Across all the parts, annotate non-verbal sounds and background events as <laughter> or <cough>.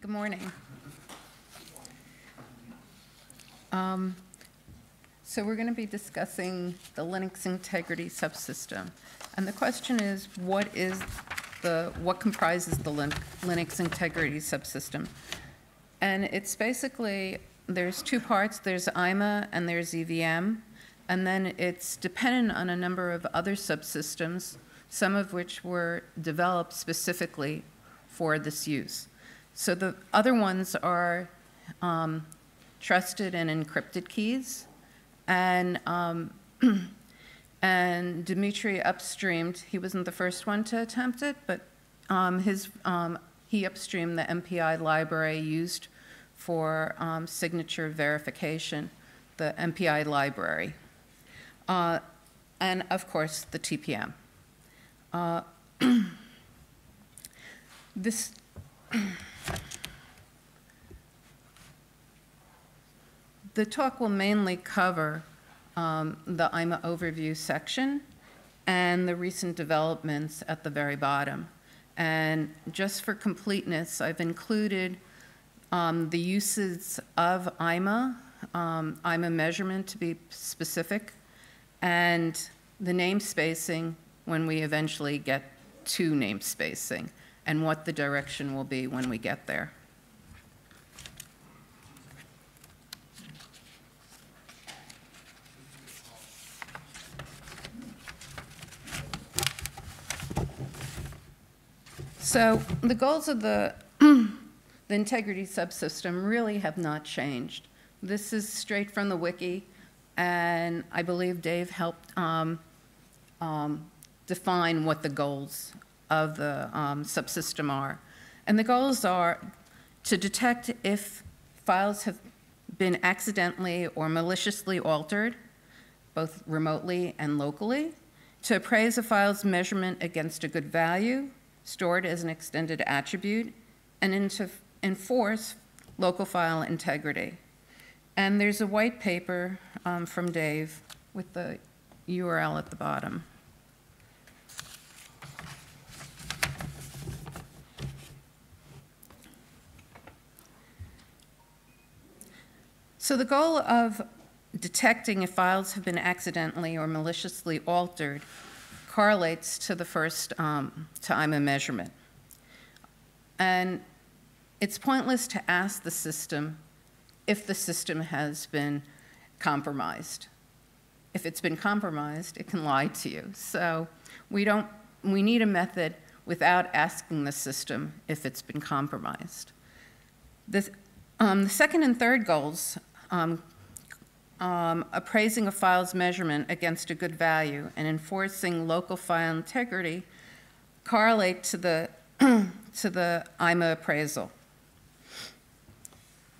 Good morning. Um, So we're going to be discussing the Linux integrity subsystem. And the question is, what is the, what comprises the Lin- Linux integrity subsystem? And it's basically, there's two parts, there's IMA and there's EVM. And then it's dependent on a number of other subsystems, some of which were developed specifically for this use. So the other ones are um, trusted and encrypted keys. And, um, <clears throat> and Dmitry upstreamed, he wasn't the first one to attempt it, but um, his, um, he upstreamed the MPI library used for um, signature verification, the MPI library. Uh, and of course, the TPM. Uh, <clears throat> this <clears throat> The talk will mainly cover um, the IMA overview section and the recent developments at the very bottom. And just for completeness, I've included um, the uses of IMA, um, IMA measurement to be specific, and the namespacing when we eventually get to namespacing, and what the direction will be when we get there. So the goals of the, <clears throat> the integrity subsystem really have not changed. This is straight from the wiki, and I believe Dave helped um, um, define what the goals of the um, subsystem are. And the goals are to detect if files have been accidentally or maliciously altered, both remotely and locally, to appraise a file's measurement against a good value, stored as an extended attribute, and to enforce local file integrity. And there's a white paper um, from Dave with the URL at the bottom. So the goal of detecting if files have been accidentally or maliciously altered correlates to the first um, time of measurement. And it's pointless to ask the system if the system has been compromised. If it's been compromised, it can lie to you. So we don't, we need a method without asking the system if it's been compromised. The, um, the second and third goals um, um, appraising a file's measurement against a good value and enforcing local file integrity correlate to the, <clears throat> to the IMA appraisal.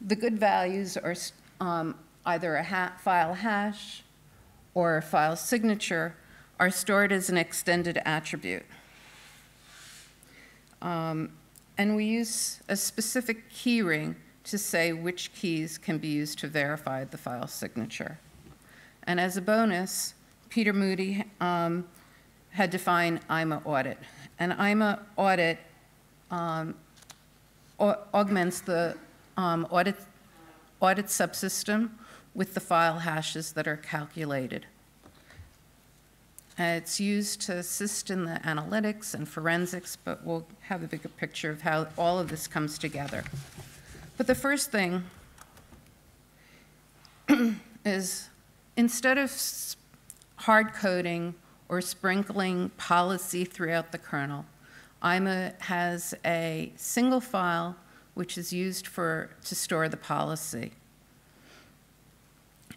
The good values are um, either a ha file hash or a file signature are stored as an extended attribute. Um, and we use a specific keyring to say which keys can be used to verify the file signature. And as a bonus, Peter Moody um, had defined IMA audit. And IMA audit um, augments the um, audit, audit subsystem with the file hashes that are calculated. And it's used to assist in the analytics and forensics, but we'll have a bigger picture of how all of this comes together. But the first thing <clears throat> is instead of hard coding or sprinkling policy throughout the kernel, IMA has a single file which is used for, to store the policy.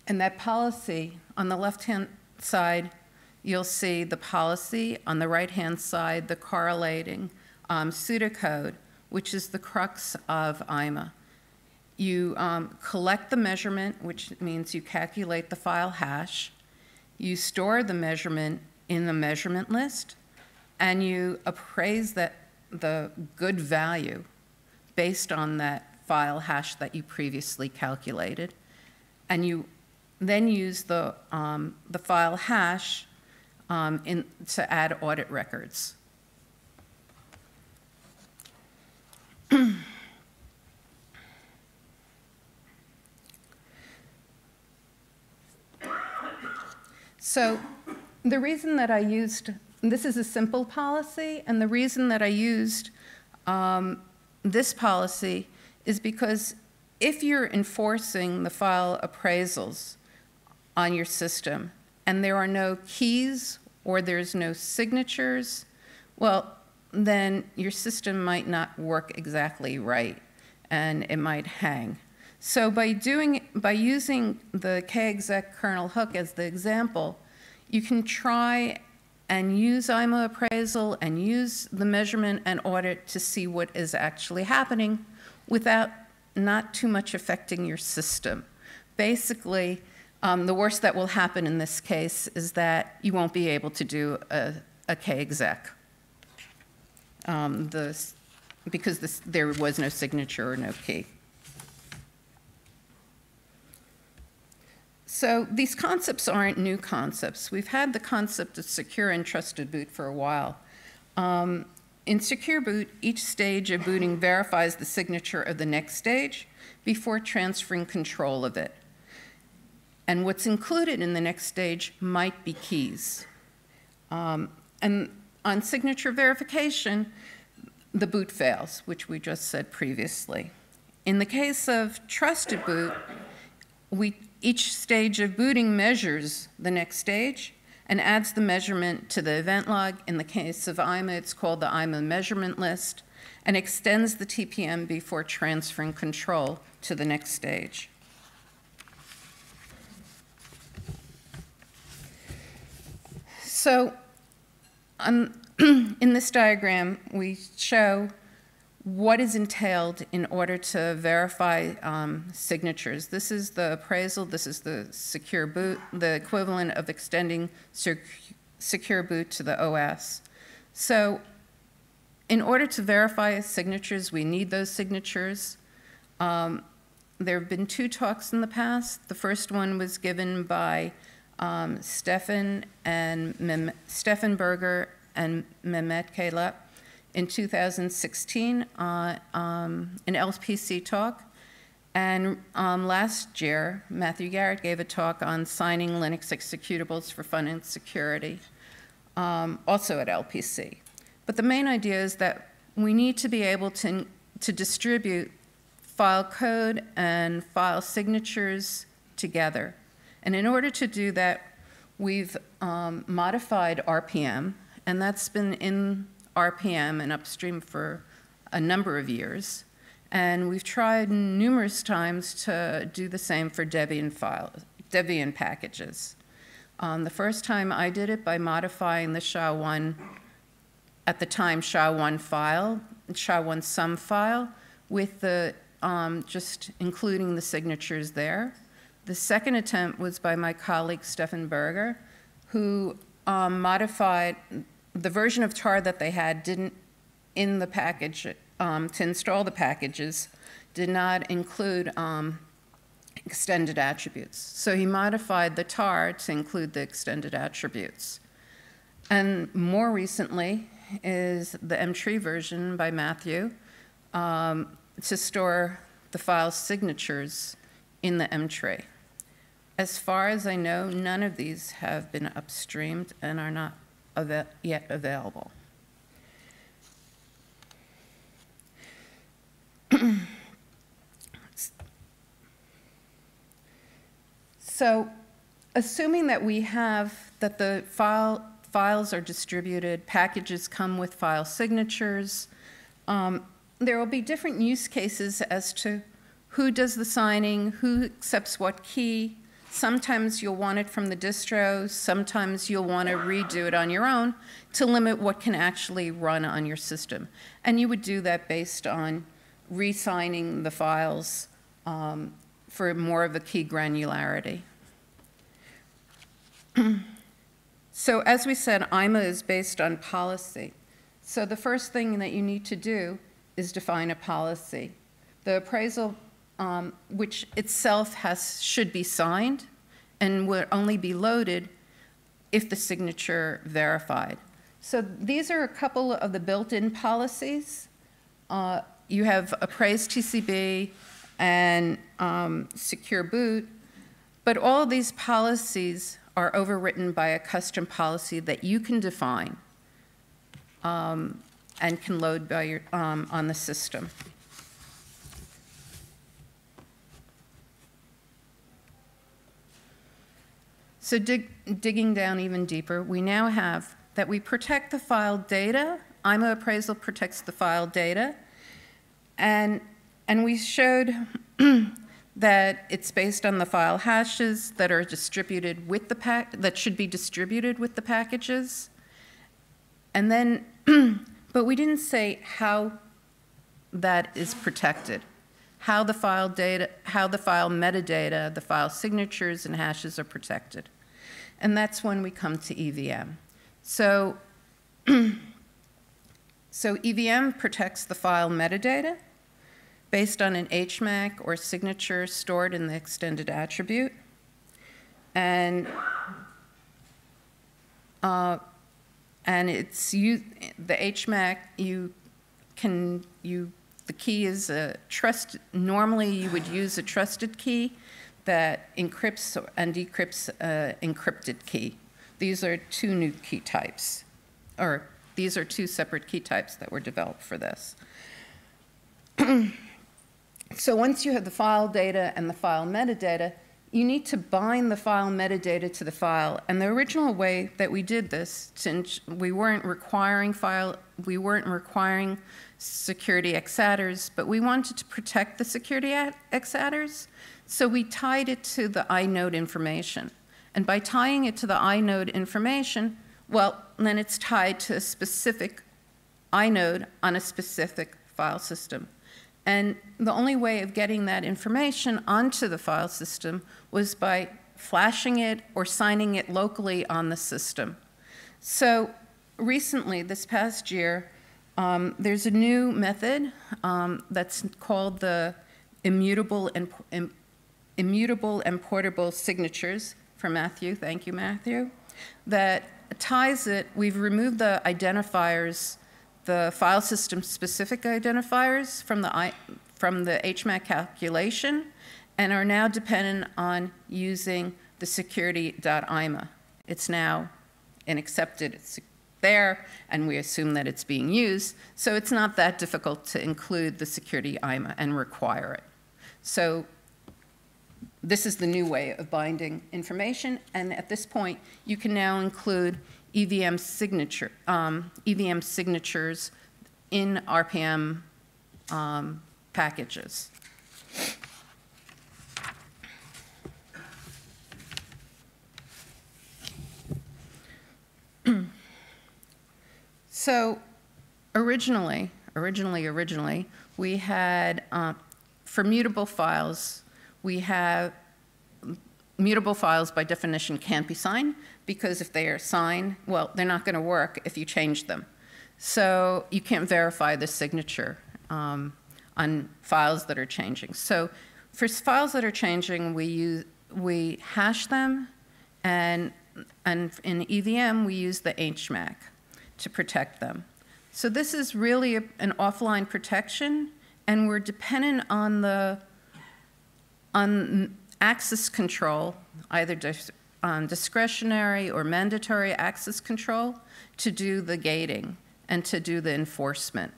And that policy, on the left-hand side, you'll see the policy. On the right-hand side, the correlating um, pseudocode, which is the crux of IMA. You um, collect the measurement, which means you calculate the file hash. You store the measurement in the measurement list, and you appraise that the good value based on that file hash that you previously calculated. And you then use the, um, the file hash um, in, to add audit records. <clears throat> So the reason that I used, this is a simple policy, and the reason that I used um, this policy is because if you're enforcing the file appraisals on your system and there are no keys or there's no signatures, well, then your system might not work exactly right and it might hang. So by doing, by using the kexec kernel hook as the example, you can try and use IMA appraisal and use the measurement and audit to see what is actually happening without not too much affecting your system. Basically, um, the worst that will happen in this case is that you won't be able to do a, a kexec. Um, because this, there was no signature or no key. So these concepts aren't new concepts. We've had the concept of secure and trusted boot for a while. Um, in secure boot, each stage of booting verifies the signature of the next stage before transferring control of it. And what's included in the next stage might be keys. Um, and on signature verification, the boot fails, which we just said previously. In the case of trusted boot, we, each stage of booting measures the next stage and adds the measurement to the event log. In the case of IMA, it's called the IMA measurement list and extends the TPM before transferring control to the next stage. So um, <clears throat> in this diagram, we show what is entailed in order to verify um, signatures. This is the appraisal, this is the secure boot, the equivalent of extending sec secure boot to the OS. So in order to verify signatures, we need those signatures. Um, there have been two talks in the past. The first one was given by um, Stefan and Mem Stefan Berger and Mehmet Kayaalp in 2016 uh, um, an LPC talk. And um, last year, Matthew Garrett gave a talk on signing Linux executables for fun and security, um, also at LPC. But the main idea is that we need to be able to, to distribute file code and file signatures together. And in order to do that, we've um, modified RPM, and that's been in RPM and upstream for a number of years. And we've tried numerous times to do the same for Debian file, Debian packages. Um, the first time I did it by modifying the SHA-1, at the time SHA-1 file, SHA-1 sum file, with the, um, just including the signatures there. The second attempt was by my colleague Stefan Berger, who um, modified the version of tar that they had didn't, in the package, um, to install the packages, did not include um, extended attributes. So he modified the tar to include the extended attributes. And more recently is the mtree version by Matthew um, to store the file signatures in the mtree. As far as I know, none of these have been upstreamed and are not yet available. <clears throat> so assuming that we have, that the file, files are distributed, packages come with file signatures, um, there will be different use cases as to who does the signing, who accepts what key, Sometimes you'll want it from the distro, sometimes you'll want to redo it on your own to limit what can actually run on your system. And you would do that based on re-signing the files um, for more of a key granularity. <clears throat> so as we said, IMA is based on policy. So the first thing that you need to do is define a policy. The appraisal um, which itself has, should be signed and would only be loaded if the signature verified. So these are a couple of the built-in policies. Uh, you have appraised TCB and um, secure boot, but all these policies are overwritten by a custom policy that you can define um, and can load by your, um, on the system. So dig, digging down even deeper, we now have that we protect the file data. IMA appraisal protects the file data. And, and we showed <clears throat> that it's based on the file hashes that are distributed with the pack, that should be distributed with the packages. And then, <clears throat> but we didn't say how that is protected, how the file data, how the file metadata, the file signatures and hashes are protected. And that's when we come to EVM. So, <clears throat> so EVM protects the file metadata based on an HMAC or signature stored in the extended attribute. And, uh, and it's you, the HMAC, you can, you, the key is a trust, normally you would use a trusted key that encrypts and decrypts an encrypted key. These are two new key types, or these are two separate key types that were developed for this. <clears throat> so once you have the file data and the file metadata, you need to bind the file metadata to the file. And the original way that we did this, since we weren't requiring file, we weren't requiring security xattrs, but we wanted to protect the security xattrs. So we tied it to the inode information. And by tying it to the inode information, well, then it's tied to a specific inode on a specific file system. And the only way of getting that information onto the file system was by flashing it or signing it locally on the system. So recently, this past year, um, there's a new method um, that's called the immutable and, immutable and portable signatures for Matthew, thank you, Matthew, that ties it, we've removed the identifiers, the file system specific identifiers from the, from the HMAC calculation and are now dependent on using the security.ima. It's now an accepted, it's there, and we assume that it's being used, so it's not that difficult to include the security IMA and require it. So this is the new way of binding information, and at this point, you can now include EVM signature, um, EVM signatures in RPM um, packages. so originally, originally, originally, we had, uh, for mutable files, we have mutable files by definition can't be signed because if they are signed, well, they're not going to work if you change them. So you can't verify the signature um, on files that are changing. So for files that are changing, we use we hash them, and and in EVM we use the HMAC to protect them. So this is really a, an offline protection, and we're dependent on the on access control, either dis, um, discretionary or mandatory access control, to do the gating and to do the enforcement.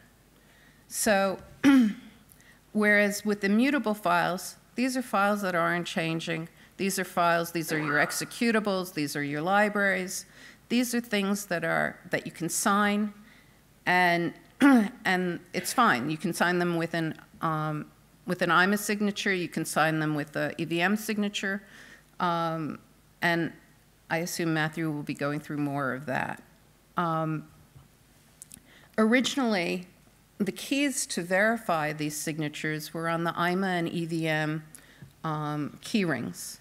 So, <clears throat> whereas with immutable files, these are files that aren't changing. These are files, these are your executables, these are your libraries. These are things that are that you can sign, and <clears throat> and it's fine. You can sign them with an um, with an IMA signature, you can sign them with the EVM signature. Um, and I assume Matthew will be going through more of that. Um, originally, the keys to verify these signatures were on the IMA and EVM um, key rings.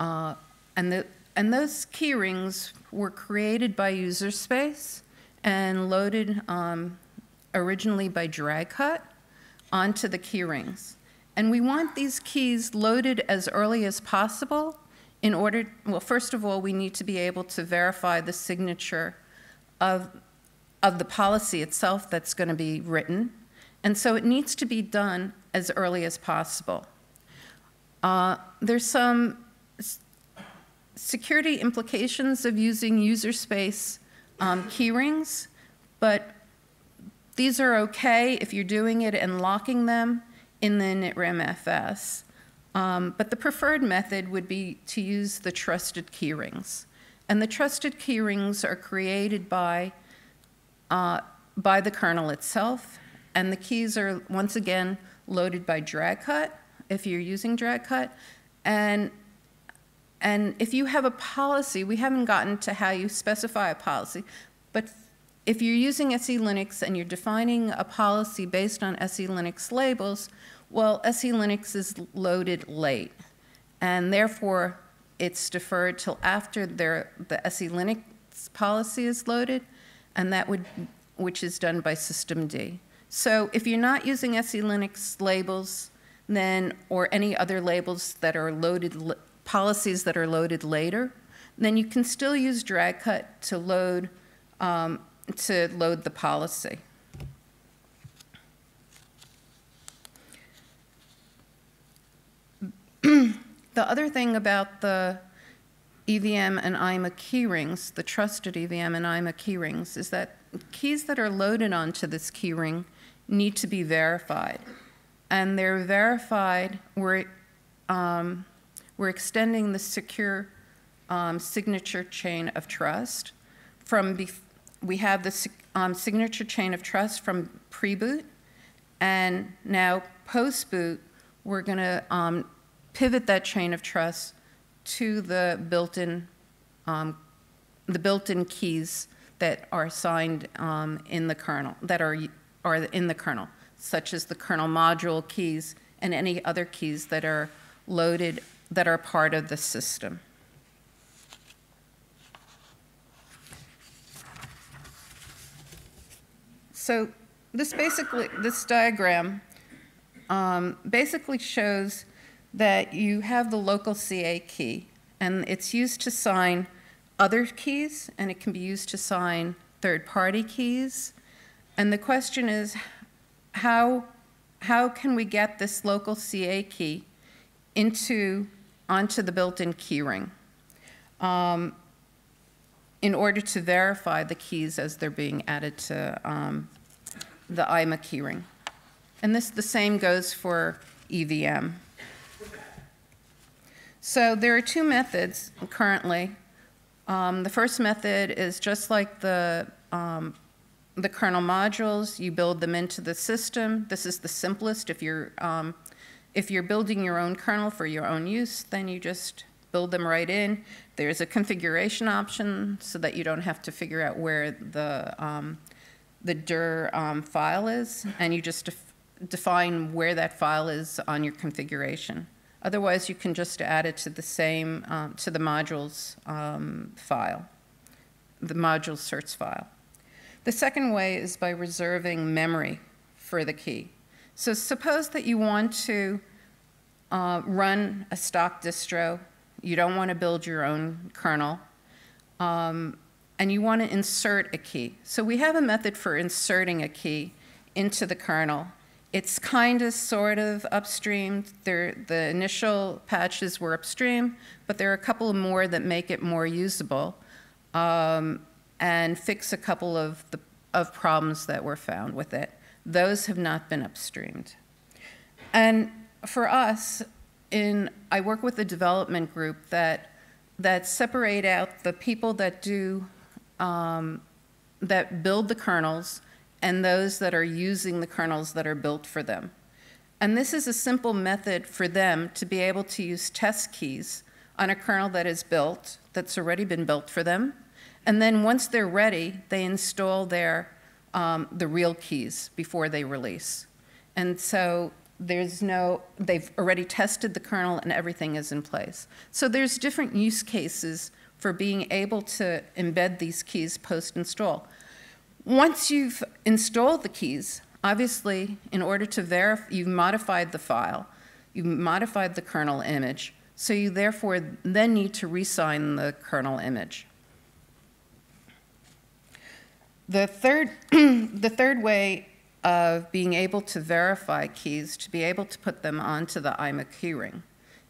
Uh, and, the, and those key rings were created by UserSpace and loaded um, originally by Dracut onto the key rings. And we want these keys loaded as early as possible in order, well, first of all, we need to be able to verify the signature of, of the policy itself that's going to be written. And so it needs to be done as early as possible. Uh, there's some security implications of using user space um, keyrings, but these are okay if you're doing it and locking them in the initramfs. Um, but the preferred method would be to use the trusted keyrings. And the trusted keyrings are created by, uh, by the kernel itself, and the keys are, once again, loaded by Dracut, if you're using Dracut. And, and if you have a policy, we haven't gotten to how you specify a policy, but if you're using SELinux and you're defining a policy based on SELinux labels, well, SELinux is loaded late, and therefore it's deferred till after the SELinux policy is loaded, and that would, which is done by systemd. So if you're not using SELinux labels, then, or any other labels that are loaded, policies that are loaded later, then you can still use dracut to load um, to load the policy. the other thing about the EVM and IMA keyrings, the trusted EVM and IMA keyrings, is that keys that are loaded onto this keyring need to be verified. And they're verified, we're, um, we're extending the secure um, signature chain of trust from before we have the um, signature chain of trust from pre-boot, and now post-boot, we're going to um, pivot that chain of trust to the built-in um, the built-in keys that are signed um, in the kernel that are are in the kernel, such as the kernel module keys and any other keys that are loaded that are part of the system. So this basically, this diagram um, basically shows that you have the local CA key, and it's used to sign other keys, and it can be used to sign third-party keys. And the question is, how, how can we get this local CA key into, onto the built-in keyring um, in order to verify the keys as they're being added to um, the IMA keyring. And this, the same goes for EVM. So there are two methods currently. Um, the first method is just like the, um, the kernel modules, you build them into the system. This is the simplest. If you're, um, if you're building your own kernel for your own use, then you just build them right in. There's a configuration option so that you don't have to figure out where the um, the dir um, file is, and you just def define where that file is on your configuration. Otherwise, you can just add it to the same, um, to the modules um, file, the module certs file. The second way is by reserving memory for the key. So suppose that you want to uh, run a stock distro, you don't want to build your own kernel, um, and you want to insert a key. So we have a method for inserting a key into the kernel. It's kind of sort of upstream. There, the initial patches were upstream, but there are a couple more that make it more usable um, and fix a couple of, the, of problems that were found with it. Those have not been upstreamed. And for us, in, I work with a development group that, that separate out the people that do um, that build the kernels and those that are using the kernels that are built for them. And this is a simple method for them to be able to use test keys on a kernel that is built, that's already been built for them. And then once they're ready, they install their, um, the real keys before they release. And so there's no, they've already tested the kernel and everything is in place. So there's different use cases for being able to embed these keys post-install. Once you've installed the keys, obviously, in order to verify, you've modified the file, you've modified the kernel image, so you therefore then need to resign the kernel image. The third, <clears throat> the third way of being able to verify keys, to be able to put them onto the IMA keyring,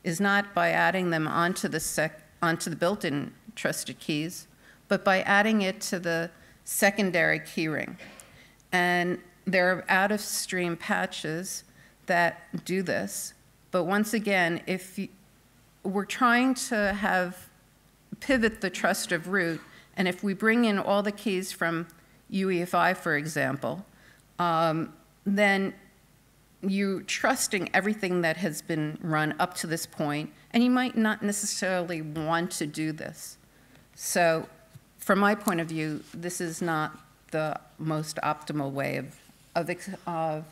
is not by adding them onto the onto the built-in trusted keys, but by adding it to the secondary keyring. And there are out-of-stream patches that do this. But once again, if you, we're trying to have pivot the trust of root, and if we bring in all the keys from UEFI, for example, um, then you're trusting everything that has been run up to this point, and you might not necessarily want to do this. So, from my point of view, this is not the most optimal way of, of, of,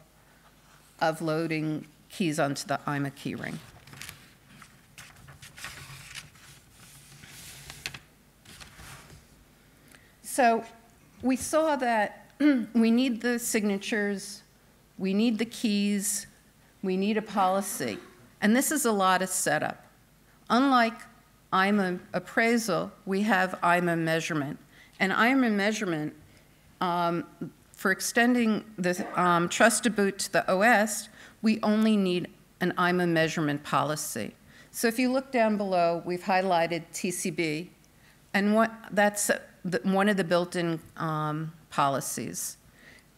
of loading keys onto the IMA keyring. So we saw that <clears throat> we need the signatures, we need the keys, we need a policy. And this is a lot of setup. Unlike IMA appraisal, we have IMA measurement. And IMA measurement, um, for extending the um, trusted boot to the OS, we only need an IMA measurement policy. So if you look down below, we've highlighted TCB, and what, that's the, one of the built-in um, policies.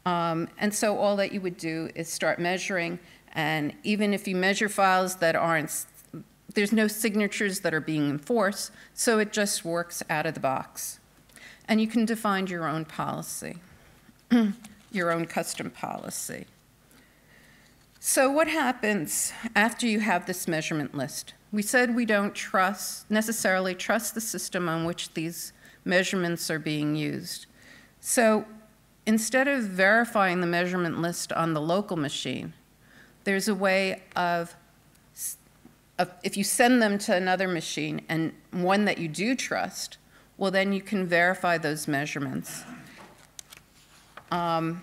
Um, and so all that you would do is start measuring, and even if you measure files that aren't, there's no signatures that are being enforced, so it just works out of the box. And you can define your own policy, <clears throat> your own custom policy. So what happens after you have this measurement list? We said we don't trust, necessarily trust the system on which these measurements are being used. So instead of verifying the measurement list on the local machine, there's a way of, if you send them to another machine and one that you do trust, well, then you can verify those measurements. Um,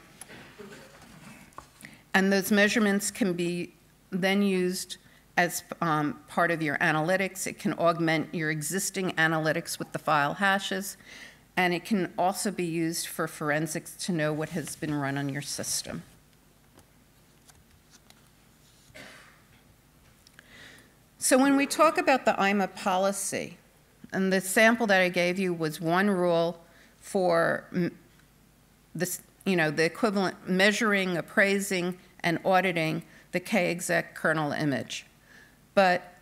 and those measurements can be then used as um, part of your analytics. It can augment your existing analytics with the file hashes. And it can also be used for forensics to know what has been run on your system. So when we talk about the IMA policy, and the sample that I gave you was one rule for this, you know, the equivalent measuring, appraising, and auditing the kexec kernel image. But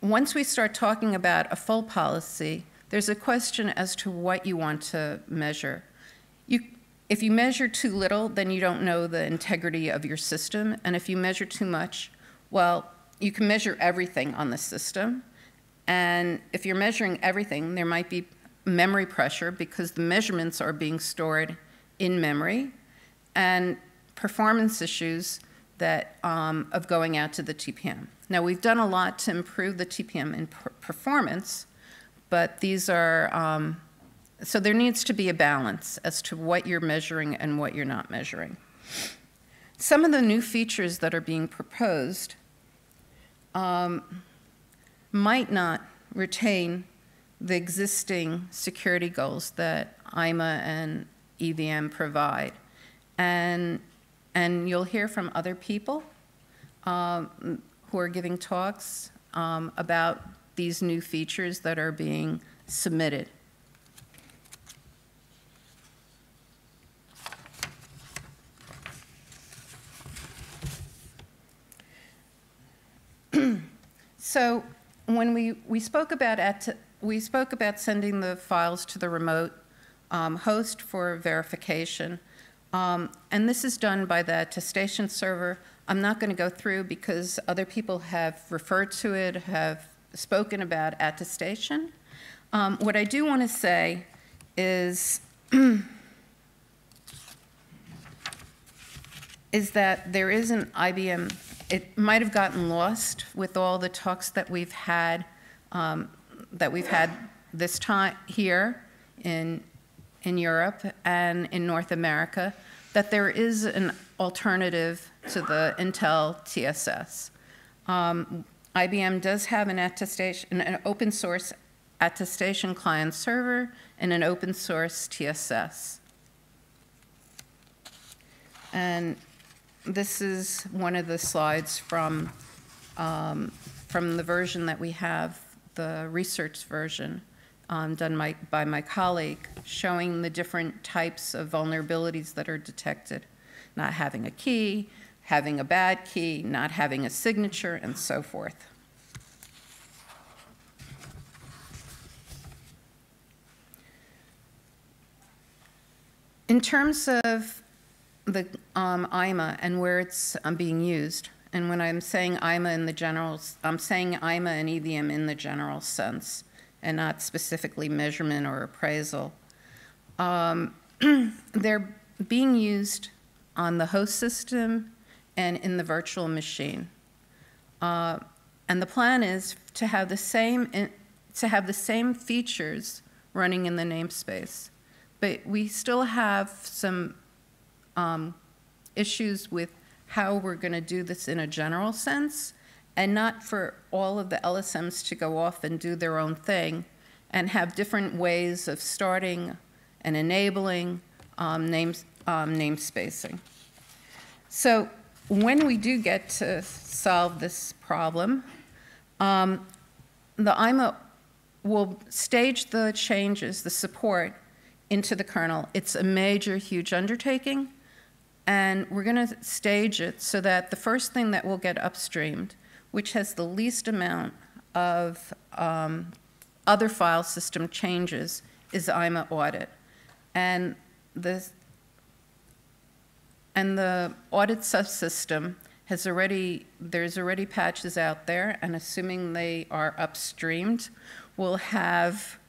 once we start talking about a full policy, there's a question as to what you want to measure. You, if you measure too little, then you don't know the integrity of your system. And if you measure too much, well, you can measure everything on the system. And if you're measuring everything, there might be memory pressure because the measurements are being stored in memory and performance issues that, um, of going out to the TPM. Now, we've done a lot to improve the TPM in per performance, but these are, um, so there needs to be a balance as to what you're measuring and what you're not measuring. Some of the new features that are being proposed um, might not retain the existing security goals that IMA and EVM provide. And, and you'll hear from other people um, who are giving talks um, about these new features that are being submitted. So when we, we spoke about at, we spoke about sending the files to the remote um, host for verification. Um, and this is done by the attestation server. I'm not going to go through because other people have referred to it, have spoken about attestation. Um, what I do want to say is, <clears throat> is that there is an IBM, it might have gotten lost with all the talks that we've had, um, that we've had this time here in, in Europe and in North America, that there is an alternative to the Intel TSS. Um, IBM does have an attestation, an open source attestation client server and an open source TSS. And this is one of the slides from, um, from the version that we have the research version um, done by my colleague, showing the different types of vulnerabilities that are detected. Not having a key, having a bad key, not having a signature, and so forth. In terms of the um, IMA and where it's um, being used, and when I'm saying IMA in the general, I'm saying IMA and EVM in the general sense, and not specifically measurement or appraisal. Um, <clears throat> they're being used on the host system and in the virtual machine. Uh, and the plan is to have the same in, to have the same features running in the namespace, but we still have some um, issues with how we're going to do this in a general sense, and not for all of the LSMs to go off and do their own thing, and have different ways of starting and enabling um, names, um, namespacing. So when we do get to solve this problem, um, the IMA will stage the changes, the support, into the kernel. It's a major, huge undertaking, and we're going to stage it so that the first thing that will get upstreamed, which has the least amount of um, other file system changes, is IMA audit. And the, and the audit subsystem has already, there's already patches out there, and assuming they are upstreamed, will have,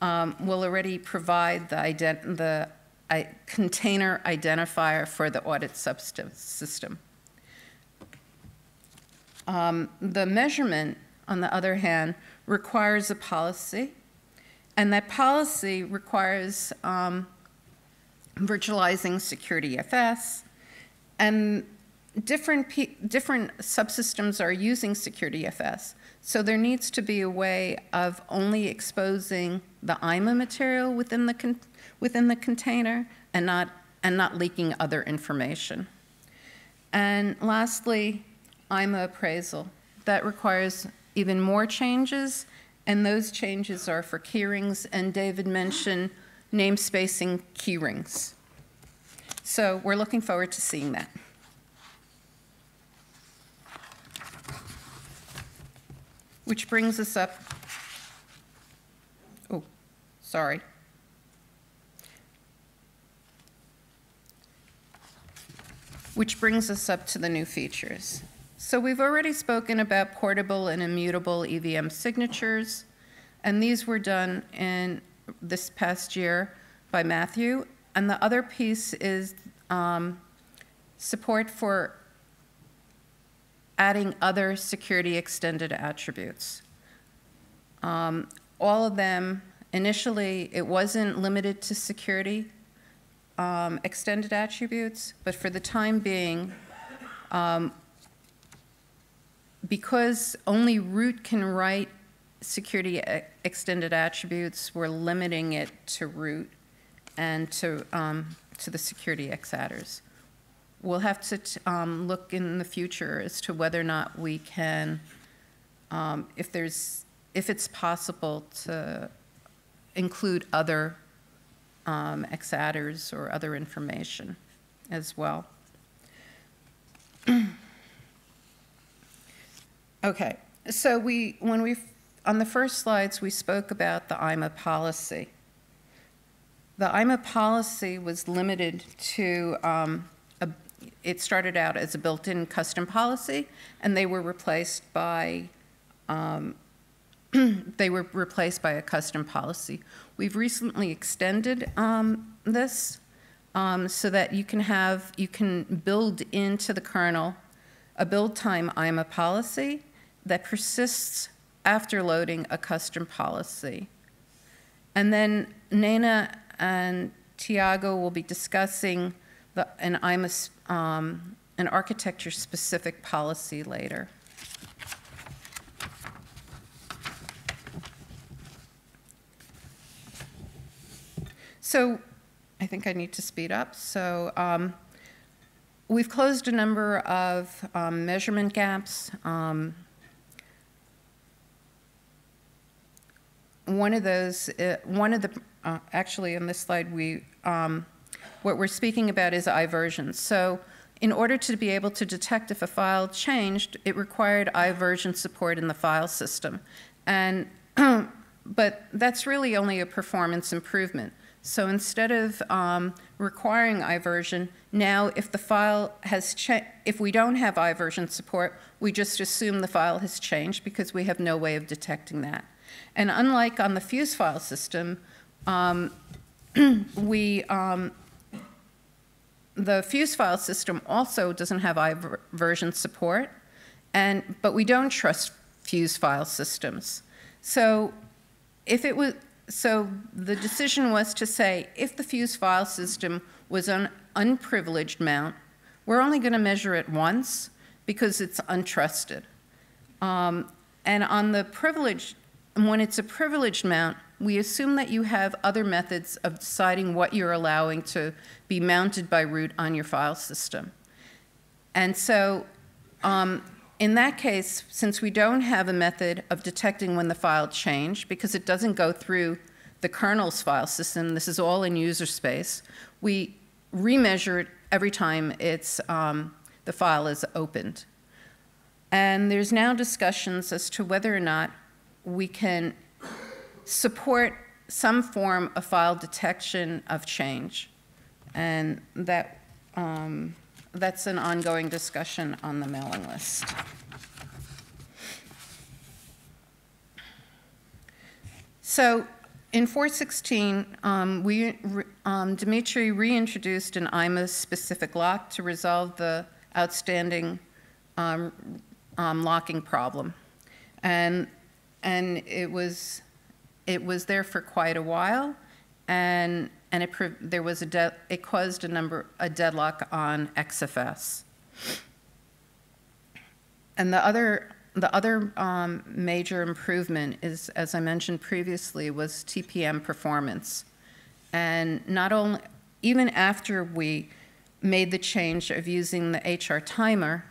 um, will already provide the, ident the Container identifier for the audit subsystem. Um, the measurement, on the other hand, requires a policy, and that policy requires um, virtualizing securityfs, and different, different subsystems are using securityfs. So there needs to be a way of only exposing the IMA material within the, within the container and not, and not leaking other information. And lastly, IMA appraisal. That requires even more changes, and those changes are for keyrings, and David mentioned namespacing keyrings. So we're looking forward to seeing that. Which brings us up, oh, sorry. Which brings us up to the new features. So we've already spoken about portable and immutable EVM signatures, and these were done in this past year by Matthew. And the other piece is um, support for adding other security extended attributes. Um, all of them, initially, it wasn't limited to security um, extended attributes, but for the time being, um, because only root can write security extended attributes, we're limiting it to root and to, um, to the security xattrs. We'll have to um, look in the future as to whether or not we can, um, if there's, if it's possible to include other um, xattrs or other information as well. <clears throat> okay, so we, when we on the first slides, we spoke about the IMA policy. The IMA policy was limited to, um, a, it started out as a built-in custom policy, and they were replaced by, um, <clears throat> they were replaced by a custom policy. We've recently extended um, this um, so that you can have, you can build into the kernel a build time IMA policy that persists after loading a custom policy. And then Nayna and Thiago will be discussing the, an IMAS, um, an architecture-specific policy later. So I think I need to speed up. So um, we've closed a number of um, measurement gaps. Um, one of those, uh, one of the, uh, actually, on this slide, we, um, what we're speaking about is iVersion. So in order to be able to detect if a file changed, it required iVersion support in the file system. And, <clears throat> but that's really only a performance improvement. So instead of um, requiring iVersion, now if the file has if we don't have iVersion support, we just assume the file has changed because we have no way of detecting that. And unlike on the Fuse file system, um, <clears throat> we um, the Fuse file system also doesn't have iVersion support, and but we don't trust Fuse file systems. So if it was so the decision was to say if the Fuse file system was an unprivileged mount, we're only going to measure it once because it's untrusted. Um, and on the privileged, when it's a privileged mount, we assume that you have other methods of deciding what you're allowing to be mounted by root on your file system. And so um, in that case, since we don't have a method of detecting when the file changed, because it doesn't go through the kernel's file system, this is all in user space, we remeasure it every time it's, um, the file is opened. And there's now discussions as to whether or not we can support some form of file detection of change. And that, um, that's an ongoing discussion on the mailing list. So in 416, um, we, um, Dimitri reintroduced an IMA-specific lock to resolve the outstanding um, um, locking problem. And, and it, was, it was there for quite a while, and, and it, there was a it caused a number, a deadlock on XFS. And the other the other um, major improvement is, as I mentioned previously, was TPM performance. And not only, even after we made the change of using the HR timer,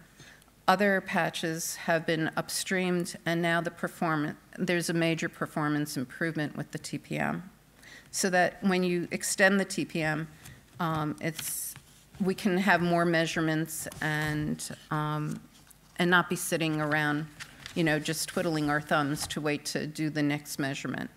other patches have been upstreamed, and now the performance, there's a major performance improvement with the TPM. So that when you extend the TPM, um, it's, we can have more measurements and um, and not be sitting around, you know, just twiddling our thumbs to wait to do the next measurement.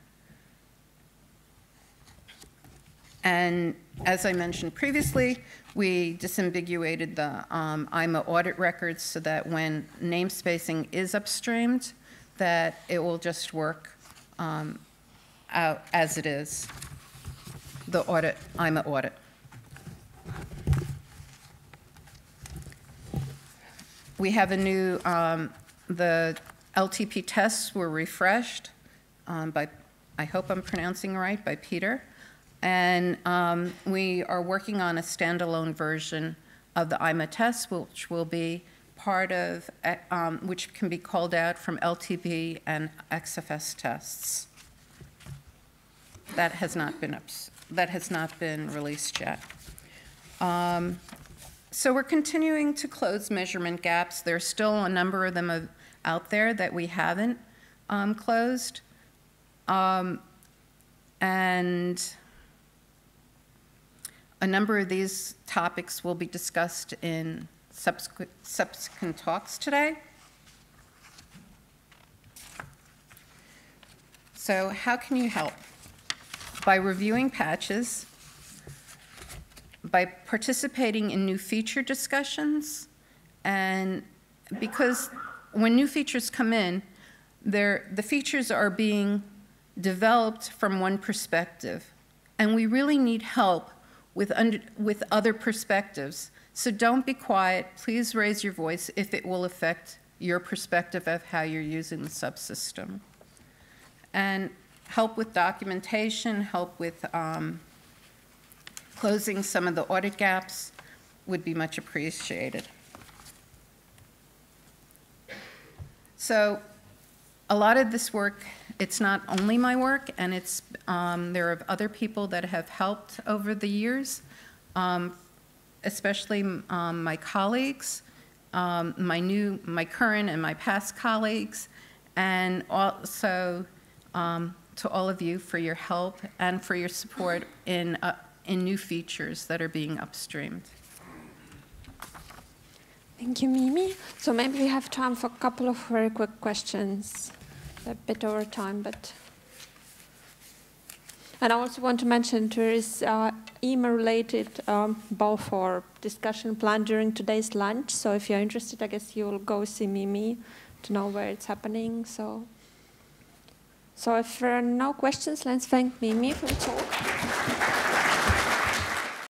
And as I mentioned previously, we disambiguated the um, IMA audit records so that when namespacing is upstreamed, that it will just work um, out as it is, the audit, IMA audit. We have a new, um, the LTP tests were refreshed um, by, I hope I'm pronouncing right, by Peter. And um, we are working on a standalone version of the IMA test, which will be part of, eh, um, which can be called out from LTP and xfstests. That has not been, that has not been released yet. Um, so we're continuing to close measurement gaps. There's still a number of them out there that we haven't um, closed. Um, and a number of these topics will be discussed in subsequent, subsequent talks today. So how can you help? By reviewing patches, by participating in new feature discussions, and because when new features come in, the features are being developed from one perspective, and we really need help with, under, with other perspectives. So don't be quiet. Please raise your voice if it will affect your perspective of how you're using the subsystem. And help with documentation, help with um, closing some of the audit gaps would be much appreciated. So a lot of this work, it's not only my work, and it's um, there are other people that have helped over the years, um, especially um, my colleagues, um, my new, my current and my past colleagues, and also um, to all of you for your help and for your support in, uh, in new features that are being upstreamed. Thank you, Mimi. So maybe we have time for a couple of very quick questions. A bit over time, but. And I also want to mention there is uh, IMA-related um, for discussion planned during today's lunch. So if you're interested, I guess you will go see Mimi to know where it's happening. So, so if there are no questions, let's thank Mimi for the talk.